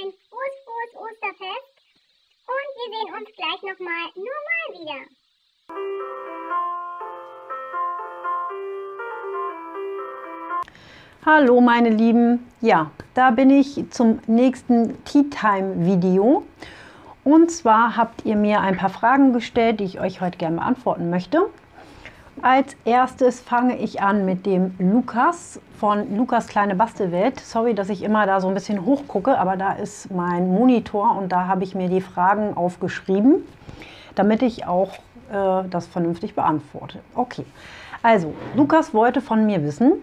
ein frohes, frohes Osterfest und wir sehen uns gleich nochmal normal wieder. Hallo meine Lieben, ja, da bin ich zum nächsten Tea Time Video. Und zwar habt ihr mir ein paar Fragen gestellt, die ich euch heute gerne beantworten möchte. Als erstes fange ich an mit dem Lukas von Lukas Kleine Bastelwelt. Sorry, dass ich immer da so ein bisschen hochgucke, aber da ist mein Monitor und da habe ich mir die Fragen aufgeschrieben, damit ich auch äh, das vernünftig beantworte. Okay, also Lukas wollte von mir wissen,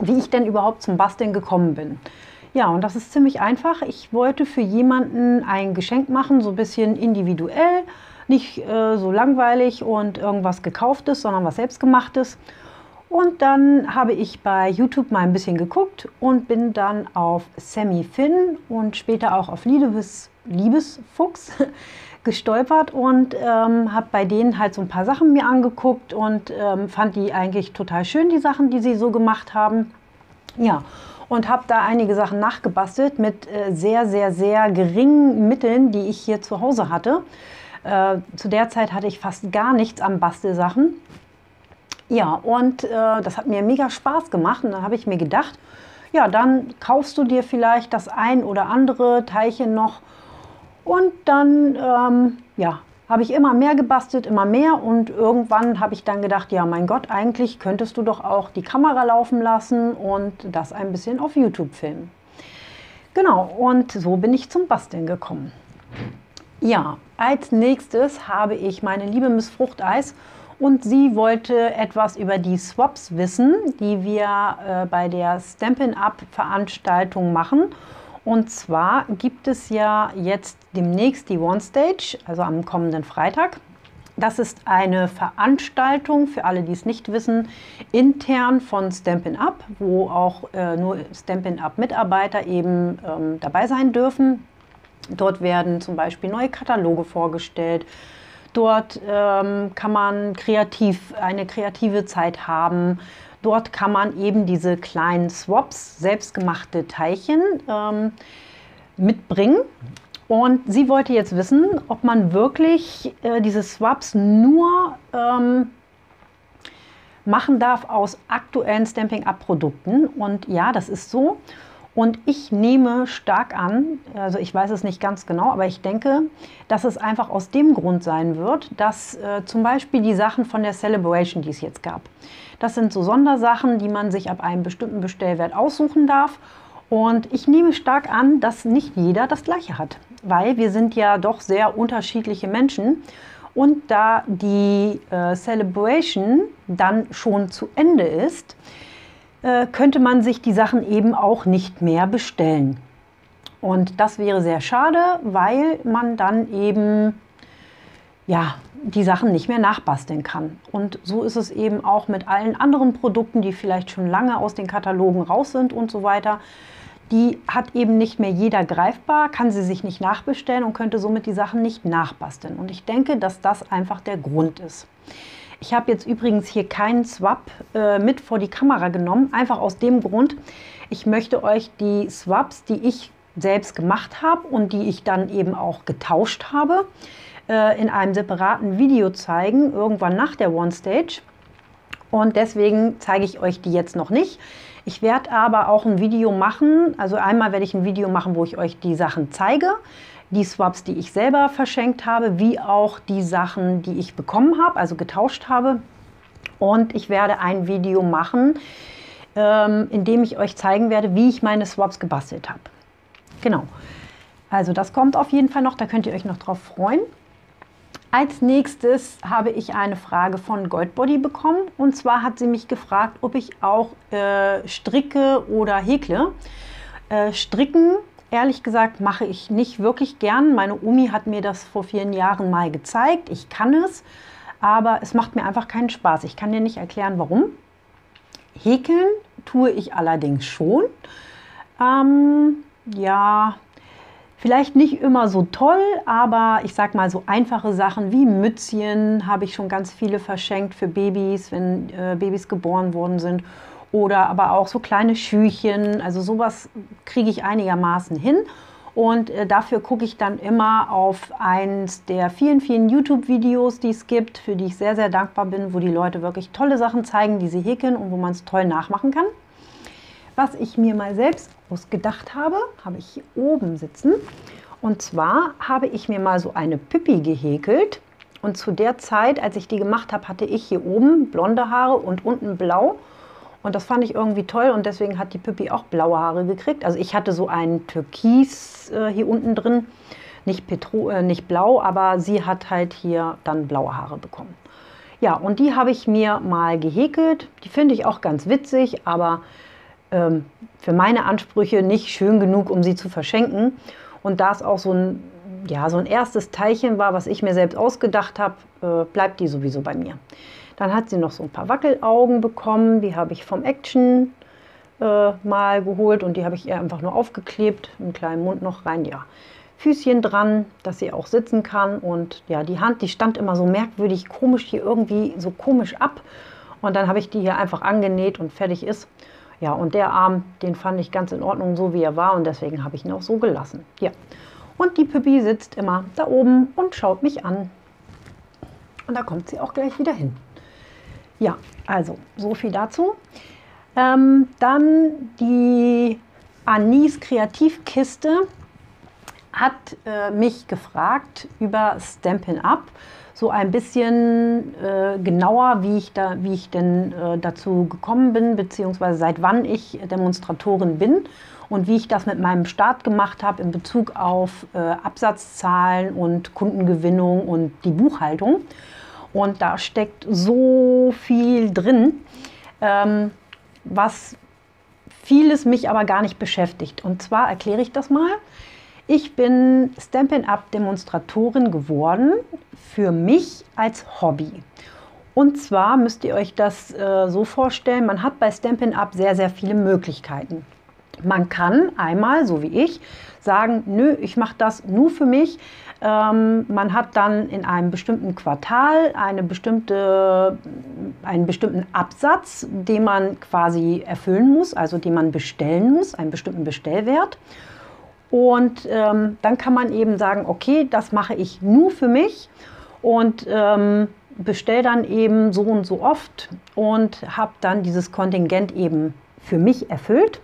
wie ich denn überhaupt zum Basteln gekommen bin. Ja, und das ist ziemlich einfach. Ich wollte für jemanden ein Geschenk machen, so ein bisschen individuell, nicht äh, so langweilig und irgendwas gekauftes, sondern was selbstgemachtes. Und dann habe ich bei YouTube mal ein bisschen geguckt und bin dann auf Sammy Finn und später auch auf Liebes, Liebesfuchs gestolpert und ähm, habe bei denen halt so ein paar Sachen mir angeguckt und ähm, fand die eigentlich total schön, die Sachen, die sie so gemacht haben. Ja, und habe da einige Sachen nachgebastelt mit äh, sehr, sehr, sehr geringen Mitteln, die ich hier zu Hause hatte. Äh, zu der Zeit hatte ich fast gar nichts an Bastelsachen. Ja, und äh, das hat mir mega Spaß gemacht und dann habe ich mir gedacht, ja, dann kaufst du dir vielleicht das ein oder andere Teilchen noch und dann, ähm, ja, habe ich immer mehr gebastelt, immer mehr und irgendwann habe ich dann gedacht, ja mein Gott, eigentlich könntest du doch auch die Kamera laufen lassen und das ein bisschen auf YouTube filmen. Genau, und so bin ich zum Basteln gekommen. Ja, als nächstes habe ich meine liebe Miss Fruchteis und sie wollte etwas über die Swaps wissen, die wir äh, bei der Stampin' Up Veranstaltung machen. Und zwar gibt es ja jetzt demnächst die One Stage, also am kommenden Freitag. Das ist eine Veranstaltung, für alle, die es nicht wissen, intern von Stampin' Up, wo auch äh, nur Stampin' Up Mitarbeiter eben ähm, dabei sein dürfen. Dort werden zum Beispiel neue Kataloge vorgestellt. Dort ähm, kann man kreativ, eine kreative Zeit haben. Dort kann man eben diese kleinen Swaps, selbstgemachte Teilchen, ähm, mitbringen. Und sie wollte jetzt wissen, ob man wirklich äh, diese Swaps nur ähm, machen darf aus aktuellen Stamping-Up-Produkten. Und ja, das ist so. Und ich nehme stark an, also ich weiß es nicht ganz genau, aber ich denke, dass es einfach aus dem Grund sein wird, dass äh, zum Beispiel die Sachen von der Celebration, die es jetzt gab, das sind so Sondersachen, die man sich ab einem bestimmten Bestellwert aussuchen darf. Und ich nehme stark an, dass nicht jeder das gleiche hat, weil wir sind ja doch sehr unterschiedliche Menschen. Und da die äh, Celebration dann schon zu Ende ist, äh, könnte man sich die Sachen eben auch nicht mehr bestellen. Und das wäre sehr schade, weil man dann eben ja, die Sachen nicht mehr nachbasteln kann. Und so ist es eben auch mit allen anderen Produkten, die vielleicht schon lange aus den Katalogen raus sind und so weiter. Die hat eben nicht mehr jeder greifbar, kann sie sich nicht nachbestellen und könnte somit die Sachen nicht nachbasteln. Und ich denke, dass das einfach der Grund ist. Ich habe jetzt übrigens hier keinen Swap äh, mit vor die Kamera genommen, einfach aus dem Grund, ich möchte euch die Swaps, die ich selbst gemacht habe und die ich dann eben auch getauscht habe, äh, in einem separaten Video zeigen, irgendwann nach der One Stage. Und deswegen zeige ich euch die jetzt noch nicht. Ich werde aber auch ein Video machen, also einmal werde ich ein Video machen, wo ich euch die Sachen zeige die Swaps, die ich selber verschenkt habe, wie auch die Sachen, die ich bekommen habe, also getauscht habe. Und ich werde ein Video machen, ähm, in dem ich euch zeigen werde, wie ich meine Swaps gebastelt habe. Genau. Also das kommt auf jeden Fall noch, da könnt ihr euch noch drauf freuen. Als nächstes habe ich eine Frage von Goldbody bekommen. Und zwar hat sie mich gefragt, ob ich auch äh, stricke oder häkle. Äh, stricken ehrlich gesagt mache ich nicht wirklich gern. Meine Omi hat mir das vor vielen Jahren mal gezeigt. Ich kann es, aber es macht mir einfach keinen Spaß. Ich kann dir nicht erklären, warum. Häkeln tue ich allerdings schon. Ähm, ja, vielleicht nicht immer so toll, aber ich sag mal so einfache Sachen wie Mützchen habe ich schon ganz viele verschenkt für Babys, wenn äh, Babys geboren worden sind oder aber auch so kleine Schüchen. Also sowas kriege ich einigermaßen hin. Und äh, dafür gucke ich dann immer auf eins der vielen, vielen YouTube-Videos, die es gibt, für die ich sehr, sehr dankbar bin, wo die Leute wirklich tolle Sachen zeigen, die sie häkeln und wo man es toll nachmachen kann. Was ich mir mal selbst ausgedacht habe, habe ich hier oben sitzen. Und zwar habe ich mir mal so eine Pippi gehäkelt. Und zu der Zeit, als ich die gemacht habe, hatte ich hier oben blonde Haare und unten blau. Und das fand ich irgendwie toll und deswegen hat die Pippi auch blaue Haare gekriegt. Also ich hatte so ein Türkis äh, hier unten drin, nicht, Petro, äh, nicht blau, aber sie hat halt hier dann blaue Haare bekommen. Ja, und die habe ich mir mal gehäkelt. Die finde ich auch ganz witzig, aber ähm, für meine Ansprüche nicht schön genug, um sie zu verschenken. Und da es auch so ein, ja, so ein erstes Teilchen war, was ich mir selbst ausgedacht habe, äh, bleibt die sowieso bei mir. Dann hat sie noch so ein paar Wackelaugen bekommen, die habe ich vom Action äh, mal geholt und die habe ich ihr einfach nur aufgeklebt, einen kleinen Mund noch rein, ja. Füßchen dran, dass sie auch sitzen kann und ja, die Hand, die stand immer so merkwürdig komisch hier irgendwie so komisch ab und dann habe ich die hier einfach angenäht und fertig ist. Ja, und der Arm, den fand ich ganz in Ordnung, so wie er war und deswegen habe ich ihn auch so gelassen. Ja. Und die Pippi sitzt immer da oben und schaut mich an. Und da kommt sie auch gleich wieder hin. Ja, also so viel dazu. Ähm, dann die Anis Kreativkiste hat äh, mich gefragt über Stampin' Up so ein bisschen äh, genauer, wie ich, da, wie ich denn äh, dazu gekommen bin, beziehungsweise seit wann ich Demonstratorin bin und wie ich das mit meinem Start gemacht habe in Bezug auf äh, Absatzzahlen und Kundengewinnung und die Buchhaltung. Und da steckt so viel drin, ähm, was vieles mich aber gar nicht beschäftigt. Und zwar erkläre ich das mal. Ich bin Stampin' Up Demonstratorin geworden für mich als Hobby. Und zwar müsst ihr euch das äh, so vorstellen, man hat bei Stampin' Up sehr, sehr viele Möglichkeiten. Man kann einmal, so wie ich, sagen, nö, ich mache das nur für mich. Ähm, man hat dann in einem bestimmten Quartal eine bestimmte, einen bestimmten Absatz, den man quasi erfüllen muss, also den man bestellen muss, einen bestimmten Bestellwert. Und ähm, dann kann man eben sagen, okay, das mache ich nur für mich und ähm, bestelle dann eben so und so oft und habe dann dieses Kontingent eben für mich erfüllt.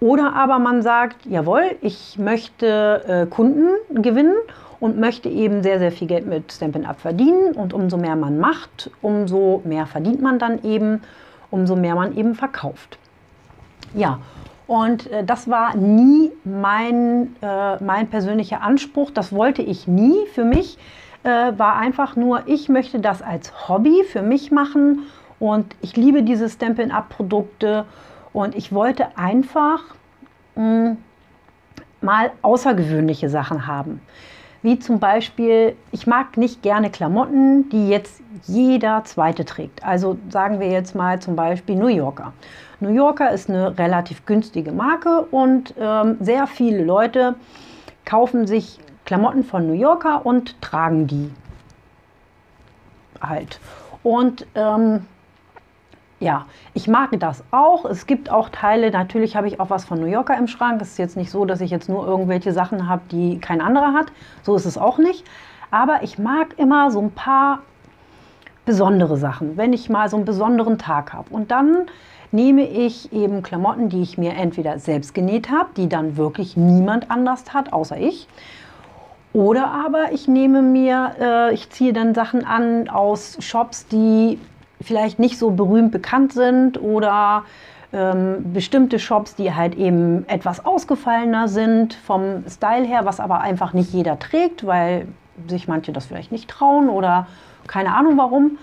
Oder aber man sagt, jawohl, ich möchte äh, Kunden gewinnen und möchte eben sehr, sehr viel Geld mit Stampin' Up verdienen. Und umso mehr man macht, umso mehr verdient man dann eben, umso mehr man eben verkauft. Ja, und äh, das war nie mein, äh, mein persönlicher Anspruch. Das wollte ich nie für mich. Äh, war einfach nur, ich möchte das als Hobby für mich machen. Und ich liebe diese Stampin' Up-Produkte. Und ich wollte einfach mh, hm, mal außergewöhnliche Sachen haben. Wie zum Beispiel, ich mag nicht gerne Klamotten, die jetzt jeder zweite trägt. Also sagen wir jetzt mal zum Beispiel New Yorker. New Yorker ist eine relativ günstige Marke und ähm, sehr viele Leute kaufen sich Klamotten von New Yorker und tragen die halt. Und ähm, ja, ich mag das auch. Es gibt auch Teile, natürlich habe ich auch was von New Yorker im Schrank. Es ist jetzt nicht so, dass ich jetzt nur irgendwelche Sachen habe, die kein anderer hat. So ist es auch nicht. Aber ich mag immer so ein paar besondere Sachen, wenn ich mal so einen besonderen Tag habe. Und dann nehme ich eben Klamotten, die ich mir entweder selbst genäht habe, die dann wirklich niemand anders hat, außer ich. Oder aber ich nehme mir, äh, ich ziehe dann Sachen an aus Shops, die vielleicht nicht so berühmt bekannt sind oder ähm, bestimmte Shops, die halt eben etwas ausgefallener sind vom Style her, was aber einfach nicht jeder trägt, weil sich manche das vielleicht nicht trauen oder keine Ahnung warum.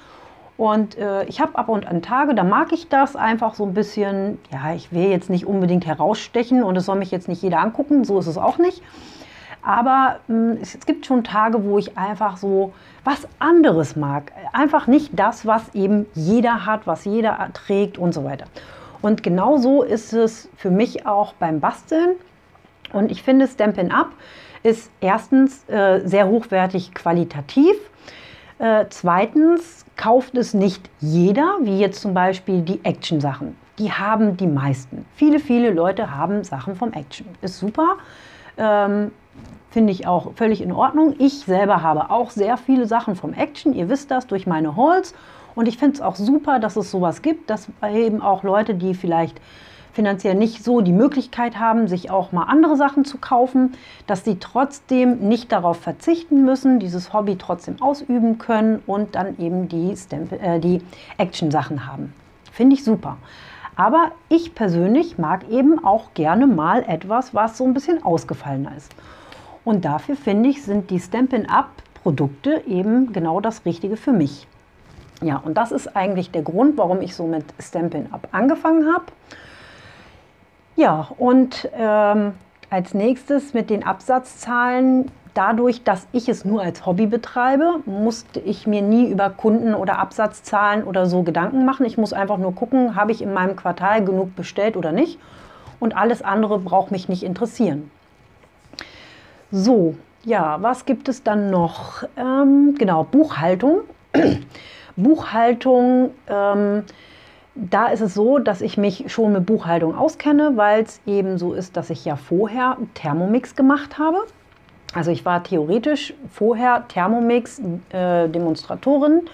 Und äh, ich habe ab und an Tage, da mag ich das einfach so ein bisschen, ja, ich will jetzt nicht unbedingt herausstechen und es soll mich jetzt nicht jeder angucken, so ist es auch nicht. Aber mh, hm, es gibt schon Tage, wo ich einfach so was anderes mag. Einfach nicht das, was eben jeder hat, was jeder trägt und so weiter. Und genau so ist es für mich auch beim Basteln. Und ich finde, Stampin' Up ist erstens äh, sehr hochwertig qualitativ. Äh, zweitens kauft es nicht jeder, wie jetzt zum Beispiel die Action-Sachen. die haben die meisten. Viele, viele Leute haben Sachen vom Action. Ist super. Ähm, Finde ich auch völlig in Ordnung. Ich selber habe auch sehr viele Sachen vom Action. Ihr wisst das durch meine Hauls. Und ich finde es auch super, dass es sowas gibt, dass eben auch Leute, die vielleicht finanziell nicht so die Möglichkeit haben, sich auch mal andere Sachen zu kaufen, dass sie trotzdem nicht darauf verzichten müssen, dieses Hobby trotzdem ausüben können und dann eben die, äh, die Action-Sachen haben. Finde ich super. Aber ich persönlich mag eben auch gerne mal etwas, was so ein bisschen ausgefallener ist. Und dafür finde ich, sind die Stampin' Up Produkte eben genau das Richtige für mich. Ja, und das ist eigentlich der Grund, warum ich so mit Stampin' Up angefangen habe. Ja, und ähm, als nächstes mit den Absatzzahlen. Dadurch, dass ich es nur als Hobby betreibe, musste ich mir nie über Kunden- oder Absatzzahlen oder so Gedanken machen. Ich muss einfach nur gucken, habe ich in meinem Quartal genug bestellt oder nicht. Und alles andere braucht mich nicht interessieren. So, ja, was gibt es dann noch? Ähm, genau, Buchhaltung. Buchhaltung. Ähm, da ist es so, dass ich mich schon mit Buchhaltung auskenne, weil es eben so ist, dass ich ja vorher Thermomix gemacht habe. Also ich war theoretisch vorher Thermomix-Demonstratorin äh,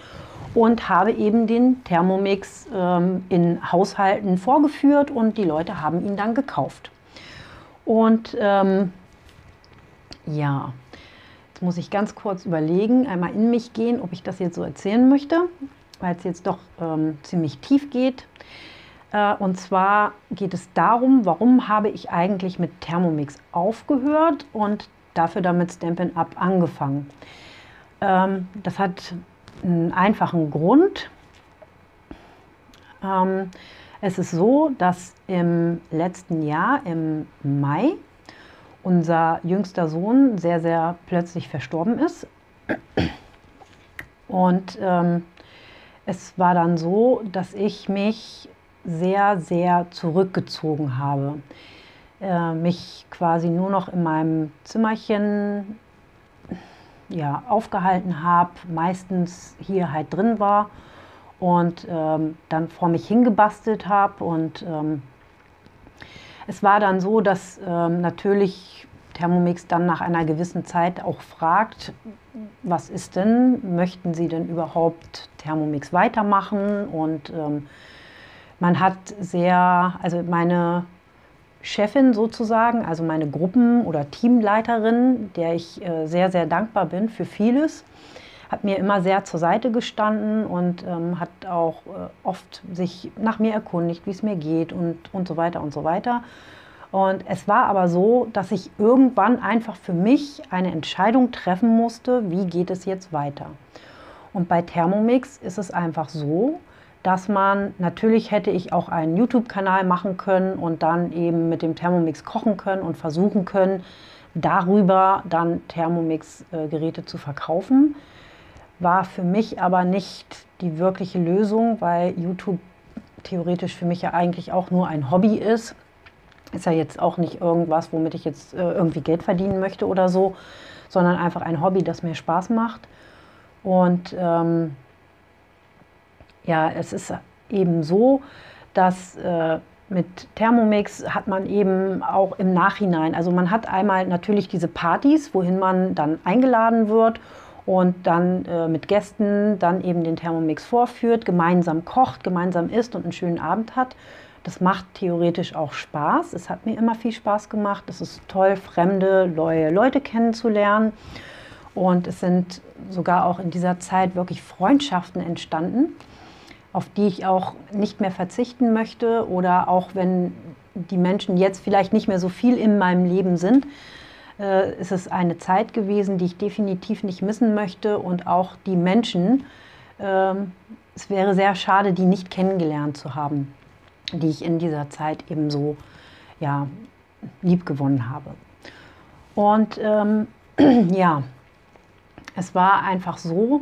und habe eben den Thermomix ähm, in Haushalten vorgeführt und die Leute haben ihn dann gekauft. Und ähm, ja, jetzt muss ich ganz kurz überlegen, einmal in mich gehen, ob ich das jetzt so erzählen möchte weil es jetzt doch ähm, ziemlich tief geht. Äh, und zwar geht es darum, warum habe ich eigentlich mit Thermomix aufgehört und dafür damit Stampin' Up angefangen. Ähm, das hat einen einfachen Grund. Ähm, es ist so, dass im letzten Jahr, im Mai, unser jüngster Sohn sehr, sehr plötzlich verstorben ist. Und ähm, es war dann so, dass ich mich sehr, sehr zurückgezogen habe. Äh, mich quasi nur noch in meinem Zimmerchen ja, aufgehalten habe, meistens hier halt drin war und ähm, dann vor mich hingebastelt habe. Und ähm, es war dann so, dass ähm, natürlich Thermomix dann nach einer gewissen Zeit auch fragt, was ist denn, möchten Sie denn überhaupt Thermomix weitermachen? Und ähm, man hat sehr, also meine Chefin sozusagen, also meine Gruppen- oder Teamleiterin, der ich äh, sehr, sehr dankbar bin für vieles, hat mir immer sehr zur Seite gestanden und ähm, hat auch äh, oft sich nach mir erkundigt, wie es mir geht und, und so weiter und so weiter. Und es war aber so, dass ich irgendwann einfach für mich eine Entscheidung treffen musste, wie geht es jetzt weiter. Und bei Thermomix ist es einfach so, dass man, natürlich hätte ich auch einen YouTube-Kanal machen können und dann eben mit dem Thermomix kochen können und versuchen können, darüber dann Thermomix-Geräte zu verkaufen. War für mich aber nicht die wirkliche Lösung, weil YouTube theoretisch für mich ja eigentlich auch nur ein Hobby ist ist ja jetzt auch nicht irgendwas, womit ich jetzt äh, irgendwie Geld verdienen möchte oder so, sondern einfach ein Hobby, das mir Spaß macht. Und ähm, ja, es ist eben so, dass äh, mit Thermomix hat man eben auch im Nachhinein, also man hat einmal natürlich diese Partys, wohin man dann eingeladen wird und dann äh, mit Gästen dann eben den Thermomix vorführt, gemeinsam kocht, gemeinsam isst und einen schönen Abend hat. Das macht theoretisch auch Spaß. Es hat mir immer viel Spaß gemacht. Es ist toll, fremde, neue Leute kennenzulernen. Und es sind sogar auch in dieser Zeit wirklich Freundschaften entstanden, auf die ich auch nicht mehr verzichten möchte. Oder auch wenn die Menschen jetzt vielleicht nicht mehr so viel in meinem Leben sind, äh, ist es eine Zeit gewesen, die ich definitiv nicht missen möchte. Und auch die Menschen, äh, es wäre sehr schade, die nicht kennengelernt zu haben die ich in dieser Zeit eben so ja, lieb gewonnen habe. Und ähm, ja, es war einfach so,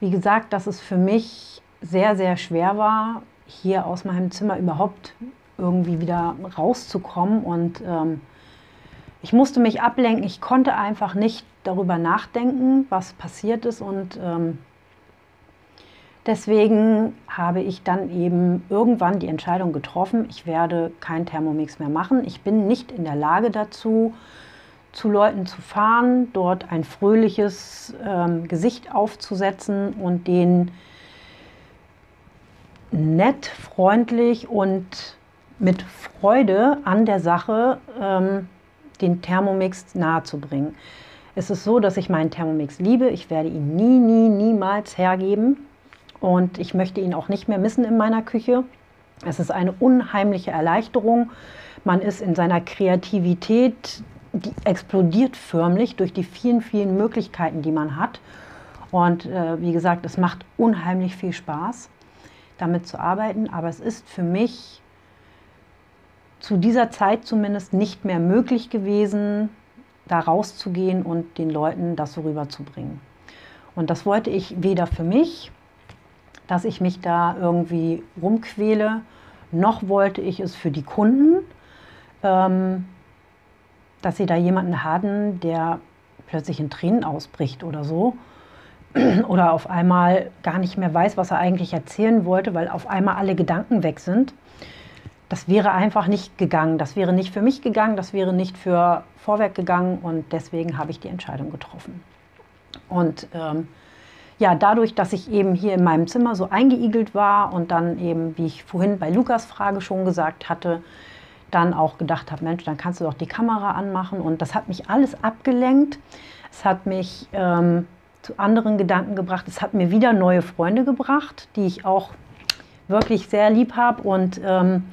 wie gesagt, dass es für mich sehr, sehr schwer war, hier aus meinem Zimmer überhaupt irgendwie wieder rauszukommen. Und ähm, ich musste mich ablenken. Ich konnte einfach nicht darüber nachdenken, was passiert ist. Und ähm, Deswegen habe ich dann eben irgendwann die Entscheidung getroffen, ich werde kein Thermomix mehr machen. Ich bin nicht in der Lage dazu, zu Leuten zu fahren, dort ein fröhliches ähm, Gesicht aufzusetzen und den nett, freundlich und mit Freude an der Sache ähm, den Thermomix nahezubringen. Es ist so, dass ich meinen Thermomix liebe. Ich werde ihn nie, nie, niemals hergeben. Und ich möchte ihn auch nicht mehr missen in meiner Küche. Es ist eine unheimliche Erleichterung. Man ist in seiner Kreativität, die explodiert förmlich durch die vielen, vielen Möglichkeiten, die man hat. Und äh, wie gesagt, es macht unheimlich viel Spaß, damit zu arbeiten. Aber es ist für mich zu dieser Zeit zumindest nicht mehr möglich gewesen, da rauszugehen und den Leuten das so rüberzubringen. Und das wollte ich weder für mich, dass ich mich da irgendwie rumquäle, noch wollte ich es für die Kunden, ähm, dass sie da jemanden hatten, der plötzlich in Tränen ausbricht oder so. Oder auf einmal gar nicht mehr weiß, was er eigentlich erzählen wollte, weil auf einmal alle Gedanken weg sind das wäre einfach nicht gegangen. Das wäre nicht für mich gegangen, das wäre nicht für Vorwerk gegangen und deswegen habe ich die Entscheidung getroffen. Und ähm, ja, dadurch, dass ich eben hier in meinem Zimmer so eingeigelt war und dann eben, wie ich vorhin bei Lukas Frage schon gesagt hatte, dann auch gedacht habe, Mensch, dann kannst du doch die Kamera anmachen. Und das hat mich alles abgelenkt. Es hat mich ähm, zu anderen Gedanken gebracht. Es hat mir wieder neue Freunde gebracht, die ich auch wirklich sehr lieb habe. Und ähm,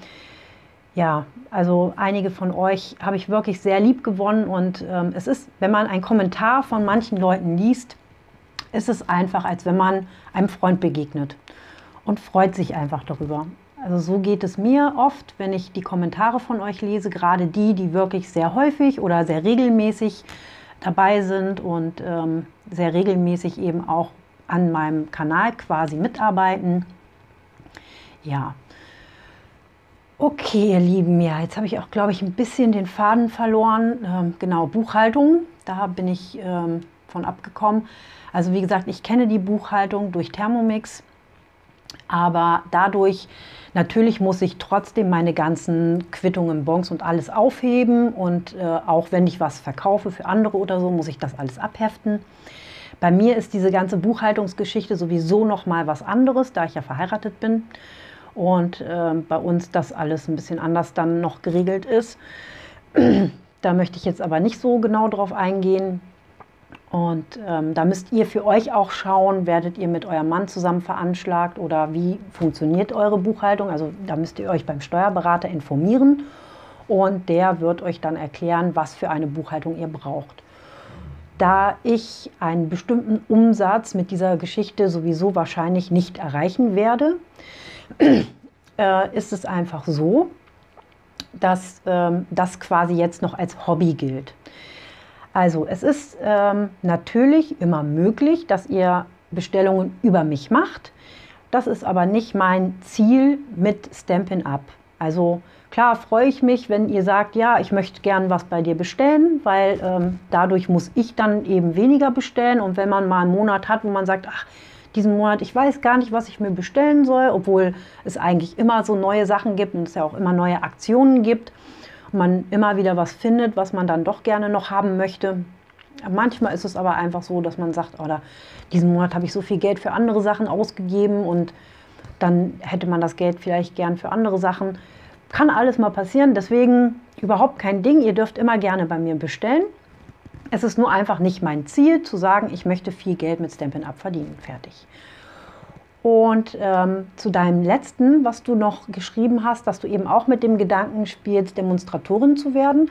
ja, also einige von euch habe ich wirklich sehr lieb gewonnen und ähm, es ist, wenn man einen Kommentar von manchen Leuten liest, ist es einfach, als wenn man einem Freund begegnet und freut sich einfach darüber. Also so geht es mir oft, wenn ich die Kommentare von euch lese, gerade die, die wirklich sehr häufig oder sehr regelmäßig dabei sind und ähm, sehr regelmäßig eben auch an meinem Kanal quasi mitarbeiten. Ja, Okay, ihr Lieben, ja, jetzt habe ich auch, glaube ich, ein bisschen den Faden verloren. Ähm, genau, Buchhaltung, da bin ich ähm, von abgekommen. Also wie gesagt, ich kenne die Buchhaltung durch Thermomix, aber dadurch, natürlich muss ich trotzdem meine ganzen Quittungen, Bons und alles aufheben und äh, auch wenn ich was verkaufe für andere oder so, muss ich das alles abheften. Bei mir ist diese ganze Buchhaltungsgeschichte sowieso noch mal was anderes, da ich ja verheiratet bin und äh, bei uns das alles ein bisschen anders dann noch geregelt ist. da möchte ich jetzt aber nicht so genau drauf eingehen. Und ähm, da müsst ihr für euch auch schauen, werdet ihr mit eurem Mann zusammen veranschlagt oder wie funktioniert eure Buchhaltung. Also da müsst ihr euch beim Steuerberater informieren und der wird euch dann erklären, was für eine Buchhaltung ihr braucht. Da ich einen bestimmten Umsatz mit dieser Geschichte sowieso wahrscheinlich nicht erreichen werde, äh, ist es einfach so, dass ähm, das quasi jetzt noch als Hobby gilt. Also es ist ähm, natürlich immer möglich, dass ihr Bestellungen über mich macht. Das ist aber nicht mein Ziel mit Stampin' Up. Also klar freue ich mich, wenn ihr sagt, ja, ich möchte gern was bei dir bestellen, weil ähm, dadurch muss ich dann eben weniger bestellen. Und wenn man mal einen Monat hat, wo man sagt, ach, diesen Monat, ich weiß gar nicht, was ich mir bestellen soll, obwohl es eigentlich immer so neue Sachen gibt und es ja auch immer neue Aktionen gibt und man immer wieder was findet, was man dann doch gerne noch haben möchte. Manchmal ist es aber einfach so, dass man sagt, oder diesen Monat habe ich so viel Geld für andere Sachen ausgegeben und dann hätte man das Geld vielleicht gern für andere Sachen. Kann alles mal passieren, deswegen überhaupt kein Ding. Ihr dürft immer gerne bei mir bestellen. Es ist nur einfach nicht mein Ziel zu sagen, ich möchte viel Geld mit Stampin' Up verdienen. Fertig. Und ähm, zu deinem letzten, was du noch geschrieben hast, dass du eben auch mit dem Gedanken spielst, Demonstratorin zu werden.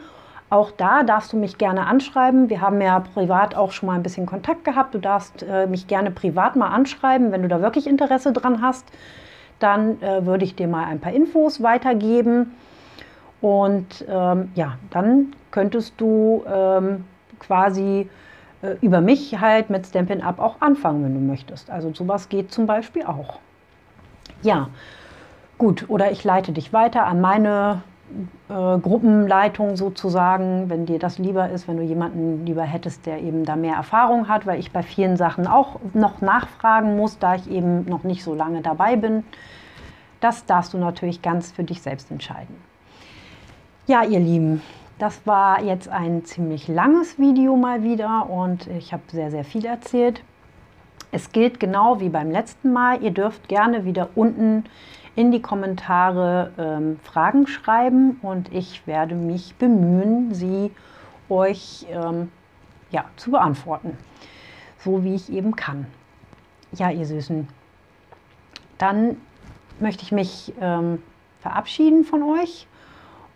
Auch da darfst du mich gerne anschreiben. Wir haben ja privat auch schon mal ein bisschen Kontakt gehabt. Du darfst äh, mich gerne privat mal anschreiben, wenn du da wirklich Interesse dran hast. Dann äh, würde ich dir mal ein paar Infos weitergeben. Und ähm, ja, dann könntest du ähm, quasi äh, über mich halt mit Stampin' Up auch anfangen, wenn du möchtest. Also sowas geht zum Beispiel auch. Ja, gut. Oder ich leite dich weiter an meine äh, Gruppenleitung sozusagen, wenn dir das lieber ist, wenn du jemanden lieber hättest, der eben da mehr Erfahrung hat, weil ich bei vielen Sachen auch noch nachfragen muss, da ich eben noch nicht so lange dabei bin. Das darfst du natürlich ganz für dich selbst entscheiden. Ja, ihr Lieben, das war jetzt ein ziemlich langes Video mal wieder und ich habe sehr, sehr viel erzählt. Es gilt genau wie beim letzten Mal. Ihr dürft gerne wieder unten in die Kommentare ähm, Fragen schreiben und ich werde mich bemühen, sie euch ähm, ja, zu beantworten, so wie ich eben kann. Ja, ihr Süßen, dann möchte ich mich ähm, verabschieden von euch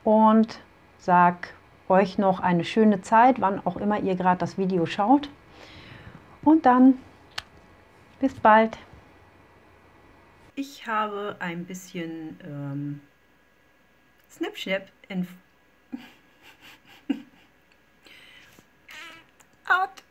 und sag euch noch eine schöne Zeit, wann auch immer ihr gerade das Video schaut. Und dann bis bald. Ich habe ein bisschen ähm, Snapchat in Out.